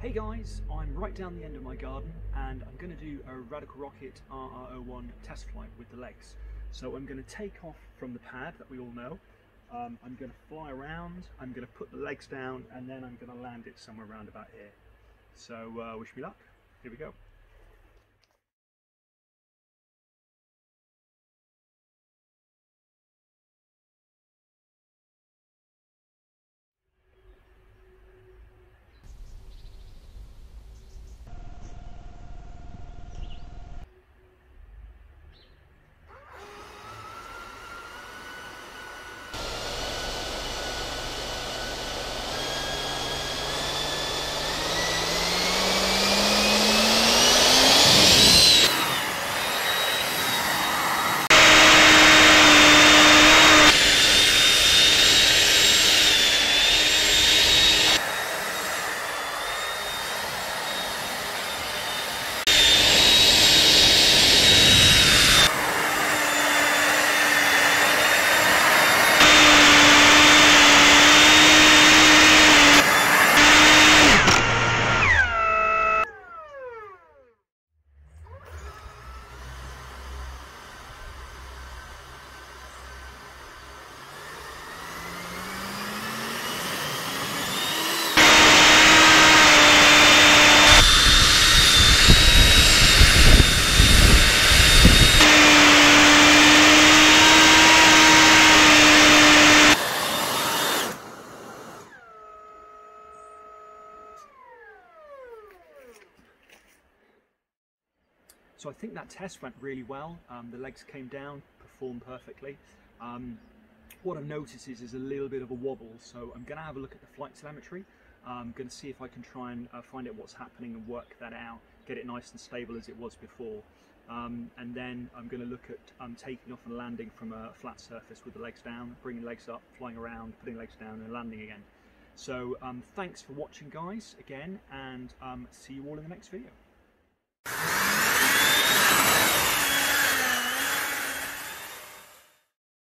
Hey guys, I'm right down the end of my garden and I'm going to do a Radical Rocket RR01 test flight with the legs. So I'm going to take off from the pad that we all know. Um, I'm going to fly around, I'm going to put the legs down and then I'm going to land it somewhere around about here. So uh, wish me luck. Here we go. So I think that test went really well. Um, the legs came down, performed perfectly. Um, what I've noticed is there's a little bit of a wobble, so I'm going to have a look at the flight telemetry. I'm going to see if I can try and uh, find out what's happening and work that out, get it nice and stable as it was before. Um, and then I'm going to look at um, taking off and landing from a flat surface with the legs down, bringing legs up, flying around, putting legs down and landing again. So um, thanks for watching guys again and um, see you all in the next video.